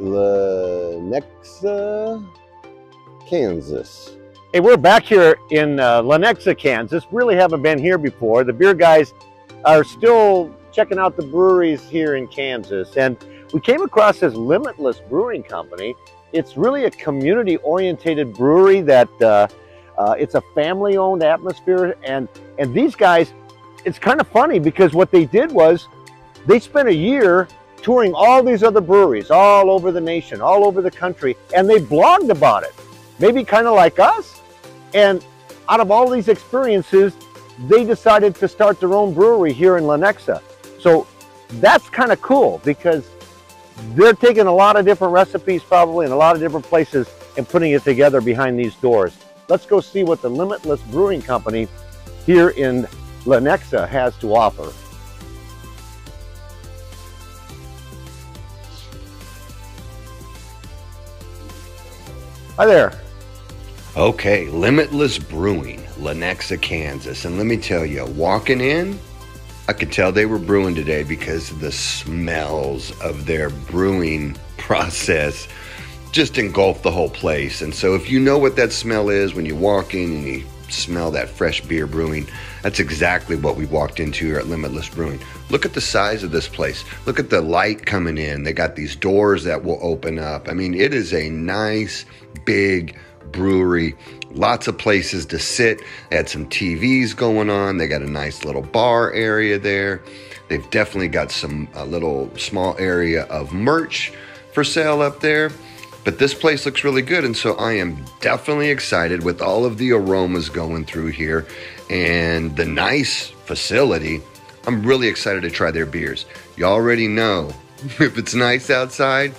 Lenexa, Kansas. Hey, we're back here in uh, Lenexa, Kansas. Really haven't been here before. The beer guys are still checking out the breweries here in Kansas. And we came across this Limitless Brewing Company. It's really a community-orientated brewery that uh, uh, it's a family-owned atmosphere. And, and these guys, it's kind of funny because what they did was they spent a year touring all these other breweries all over the nation, all over the country, and they blogged about it. Maybe kind of like us. And out of all these experiences, they decided to start their own brewery here in Lenexa. So that's kind of cool because they're taking a lot of different recipes probably in a lot of different places and putting it together behind these doors. Let's go see what the Limitless Brewing Company here in Lenexa has to offer. Hi there. Okay, Limitless Brewing, Lenexa, Kansas. And let me tell you, walking in, I could tell they were brewing today because the smells of their brewing process just engulfed the whole place. And so, if you know what that smell is when you walk in and you smell that fresh beer brewing, that's exactly what we walked into here at Limitless Brewing. Look at the size of this place. Look at the light coming in. They got these doors that will open up. I mean, it is a nice, big, brewery, lots of places to sit. They had some TVs going on. They got a nice little bar area there. They've definitely got some a little small area of merch for sale up there. But this place looks really good, and so I am definitely excited with all of the aromas going through here and the nice facility. I'm really excited to try their beers. You already know if it's nice outside,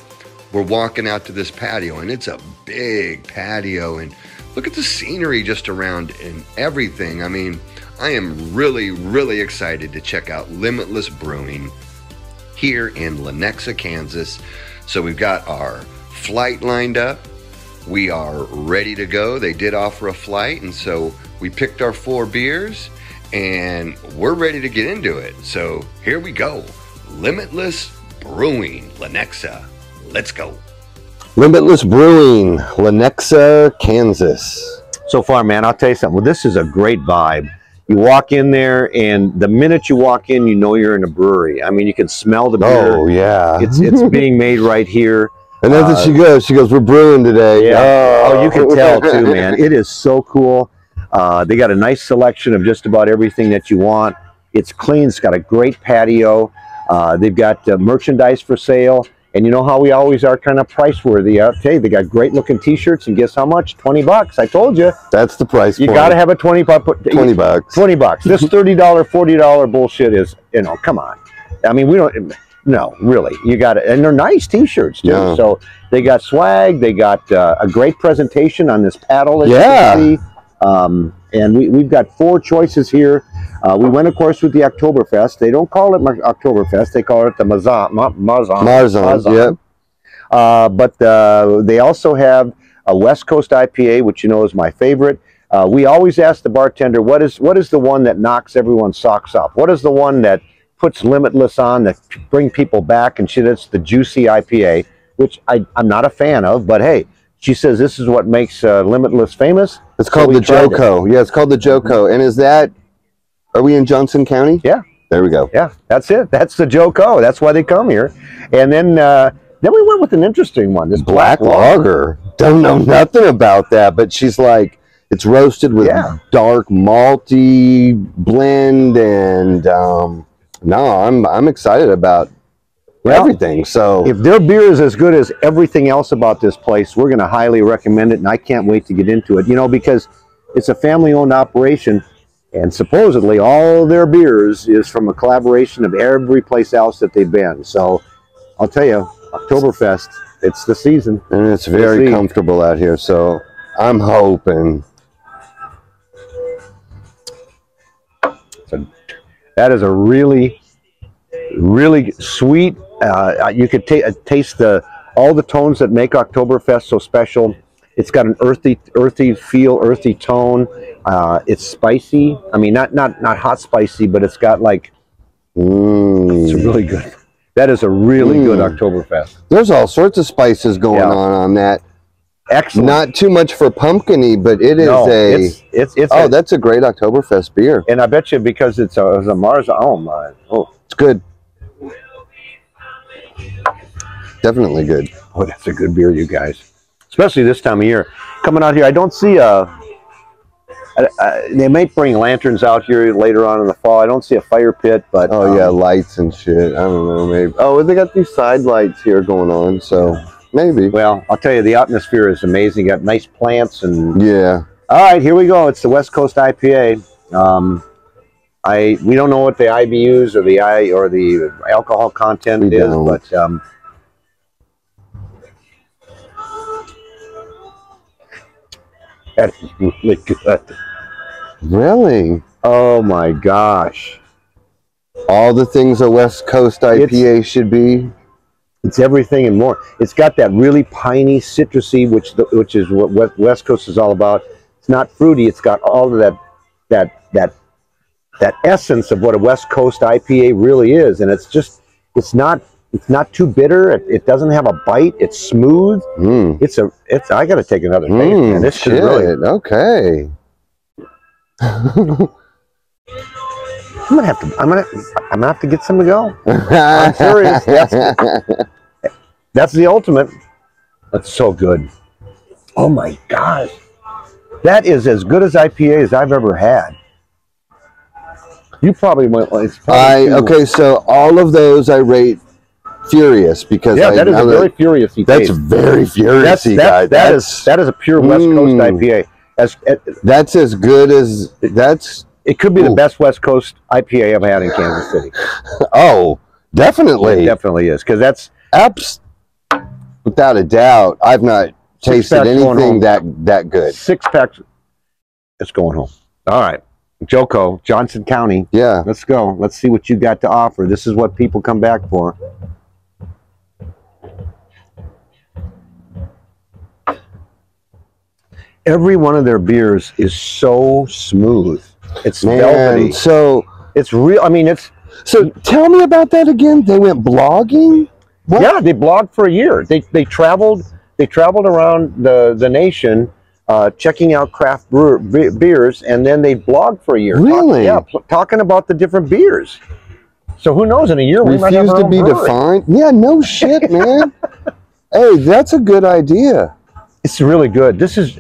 we're walking out to this patio, and it's a big patio. And look at the scenery just around and everything. I mean, I am really, really excited to check out Limitless Brewing here in Lenexa, Kansas. So we've got our flight lined up. We are ready to go. They did offer a flight, and so we picked our four beers and we're ready to get into it. So here we go Limitless Brewing, Lenexa. Let's go. Limitless Brewing, Lenexa, Kansas. So far, man, I'll tell you something. Well, this is a great vibe. You walk in there, and the minute you walk in, you know you're in a brewery. I mean, you can smell the beer. Oh, yeah. It's it's being made right here. And then uh, she goes, she goes, we're brewing today. Yeah. Oh, you can tell too, man. It is so cool. Uh, they got a nice selection of just about everything that you want. It's clean. It's got a great patio. Uh, they've got uh, merchandise for sale. And you know how we always are kind of price worthy. Okay, they got great looking T-shirts, and guess how much? Twenty bucks. I told you. That's the price You got to have a twenty buck. 20 bucks. Twenty bucks. This thirty dollar, forty dollar bullshit is, you know, come on. I mean, we don't. No, really. You got it, and they're nice T-shirts too. Yeah. So they got swag. They got uh, a great presentation on this paddle. Yeah. You can see. Um, and we, we've got four choices here. Uh, we went, of course, with the Oktoberfest. They don't call it Oktoberfest. They call it the Märzen. Ma- Märzen. Yep. Uh, but uh, they also have a West Coast IPA, which you know is my favorite. Uh, we always ask the bartender, what is what is the one that knocks everyone's socks off? What is the one that puts Limitless on that bring people back? And she, that's the Juicy IPA, which I, I'm not a fan of, but hey, she says this is what makes uh, Limitless famous. It's called we the tried it. JoCo. Yeah, it's called the JoCo. And is that, are we in Johnson County? Yeah. There we go. Yeah, that's it. That's the JoCo. That's why they come here. And then uh, then we went with an interesting one. This Black lager. Don't know nothing about that, but she's like, it's roasted with Yeah. dark malty blend, and um, no, I'm I'm excited about Well, everything. So If their beer is as good as everything else about this place, we're going to highly recommend it, and I can't wait to get into it. You know, because it's a family-owned operation, and supposedly all their beers is from a collaboration of every place else that they've been. So, I'll tell you, Oktoberfest, it's the season. and it's very comfortable out here. So I'm hoping. That is a really, really sweet. Uh, you could uh, taste the all the tones that make Oktoberfest so special. It's got an earthy, earthy feel, earthy tone. Uh, it's spicy. I mean, not not not hot spicy, but it's got like it's Mm, really good. That is a really good Mm. Oktoberfest. There's all sorts of spices going Yeah. on on that. Excellent. Not too much for pumpkiny, but it is no, a. it's it's it's oh, a- that's a great Oktoberfest beer. and I bet you because it's a, it's a Mars. Oh my! Oh, It's good. Definitely good. oh, that's a good beer, you guys. Especially this time of year. Coming out here, I don't see a. I, I, they might bring lanterns out here later on in the fall. I don't see a fire pit, but Oh um, yeah, lights and shit. I don't know, maybe. Oh, they got these side lights here going on, so maybe. Well, I'll tell you, the atmosphere is amazing. Got nice plants and Yeah. All right, here we go. It's the West Coast IPA. Um, I we don't know what the IBUs or the I or the alcohol content We is, don't. but um, that is really good. Really? Oh my gosh, All the things a West Coast IPA should be. It's everything and more. It's got that really piney, citrusy, which the, which is what West- Coast is all about. It's not fruity. It's got all of that that that that essence of what a West Coast IPA really is, and it's just it's not it's not too bitter. It, it doesn't have a bite. It's smooth. Mm. It's a it's. I got to take another taste. Mm, man. This shit. really. Okay. I'm gonna have to. I'm gonna. I'm gonna have to get some to go. I'm serious. That's the ultimate. That's so good. Oh my gosh, that is as good as IPA as I've ever had. You probably went. It's I probably too- okay, so all of those I rate furious because Yeah, I, that is I a very furious. that's very furious, that's guy. that, that that's is that is a pure West Coast Mm. IPA. As it, that's as good as that's it could be the best West Coast IPA I've had in Kansas City. oh definitely It definitely is because that's abs without a doubt. I've not tasted packs going home. anything that that good. six packs. It's going home. All right, JoCo, Johnson County. Yeah. Let's go. Let's see what you got to offer. This is what people come back for. Every one of their beers is so smooth. It's Man, velvety. so It's real. I mean, it's so tell me about that again. They went blogging. What? yeah. They blogged for a year. They they traveled. They traveled around the the nation, uh, checking out craft brewer, be- beers, and then they blogged for a year. Talk- Really? yeah, pl- talking about the different beers. So who knows? In a year, we Refuse to be brewery. defined. Yeah, no shit, man. hey, that's a good idea. It's really good. This is,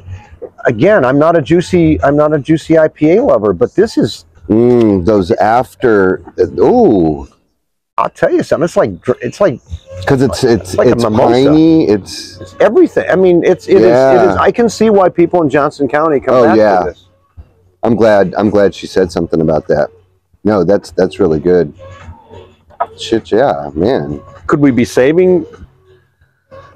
again, I'm not a juicy. I'm not a juicy IPA lover, but this is. Mm, those after. Ooh, I'll tell you something. It's like it's like because it's it's like a it's piney. It's it's everything. I mean, it's it is. It Yeah. is. I can see why people in Johnson County come Oh, back yeah. to this. I'm glad. I'm glad she said something about that. No, that's that's really good. Shit, yeah, man. could we be saving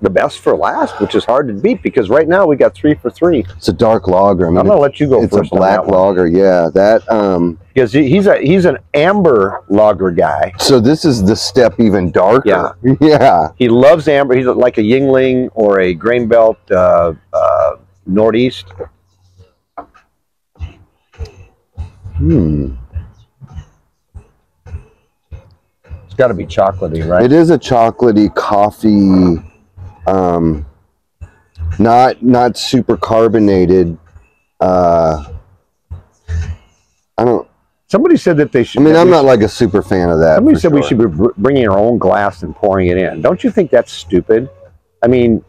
the best for last, which is hard to beat because right now we got three for three. It's a dark lager. I mean, I'm gonna let you go it's a first. on black that one. Yeah, that. Um. because he's a he's an amber lager guy. So this is the step even darker. Yeah. Yeah. He loves amber. He's like a Yuengling or a Grain Belt uh, uh, Northeast. Hmm. It's got to be chocolatey, right? It is a chocolatey coffee, um, not not super carbonated. Uh, I don't. Somebody said that they should. I mean, I'm not should- like a super fan of that. Somebody said we should be bringing our own glass and pouring it in. Don't you think that's stupid? I mean,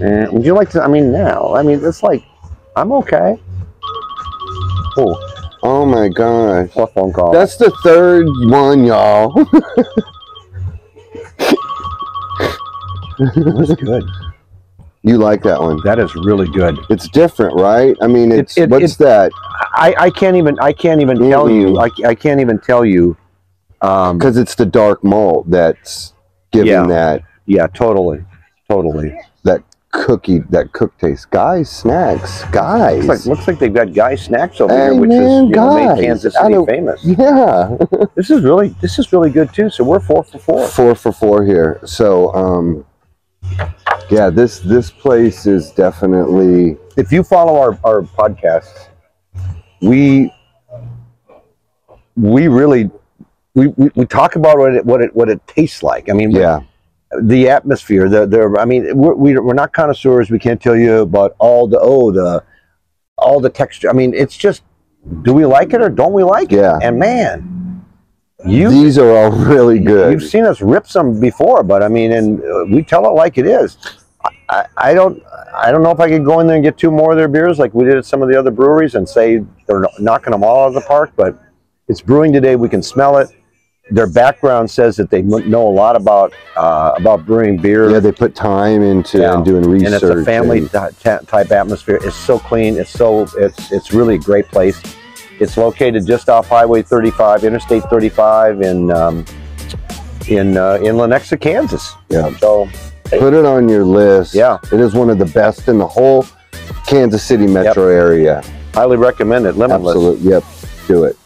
eh, would you like to? I mean, now, I mean, it's like, I'm okay. Oh, Oh my gosh, what phone call? that's the third one, y'all. That's good. you like that one? That is really good. It's different, right? I mean, it's it- what's it- that? I, I can't even I can't even tell Mm-mm. you I, I can't even tell you. Um, Because it's the dark malt that's giving Yeah. that yeah, totally, totally. that cookie that cook taste. Guys, snacks, guys. Looks like looks like they've got guy snacks over Hey, here, which man, is you know, made Kansas City famous. yeah. This is really this is really good too. So we're four for four. four for four here. So, um, yeah, this this place is definitely if you follow our, our podcasts, we we really we, we, we talk about what it what it what it tastes like. I mean, Yeah. the atmosphere, the the. I mean, we're we- we're not connoisseurs. We can't tell you about all the oh the all the texture. I mean, it's just do we like it or don't we like it? Yeah. And man, you These are all really good. You've seen us rip some before, but I mean, and uh, we tell it like it is. I, I, don't, I don't know if I could go in there and get two more of their beers like we did at some of the other breweries and say they're knocking them all out of the park. But it's brewing today. We can smell it. Their background says that they know a lot about uh, about brewing beer, yeah, they put time into Yeah. and doing research. and it's a family and- ty- ty- type atmosphere. It's so clean. It's so it's it's really a great place. It's located just off Highway 35, Interstate 35 in um, in uh, in Lenexa, Kansas. Yeah. So Put it on your list. Yeah. It is one of the best in the whole Kansas City metro area. highly recommend it. Limitless. Absolutely. Yep. Do it.